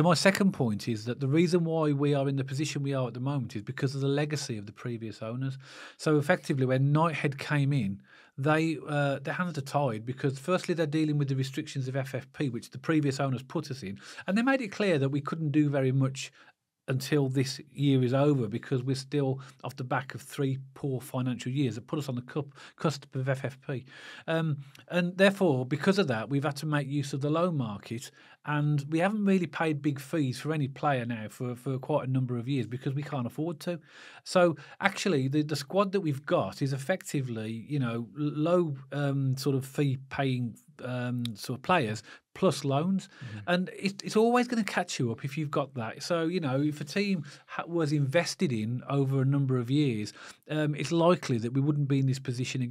So my second point is that the reason why we are in the position we are at the moment is because of the legacy of the previous owners. So effectively, when Knighthead came in, they uh, their hands are tied because firstly they're dealing with the restrictions of FFP, which the previous owners put us in, and they made it clear that we couldn't do very much until this year is over because we're still off the back of three poor financial years that put us on the cup, cusp of FFP. Um, and therefore, because of that, we've had to make use of the loan market and we haven't really paid big fees for any player now for, for quite a number of years because we can't afford to. So actually, the, the squad that we've got is effectively, you know, low um, sort of fee paying um, sort of players plus loans, mm-hmm. and it, it's always going to catch you up if you've got that. So you know, if a team ha- was invested in over a number of years, um, it's likely that we wouldn't be in this position again.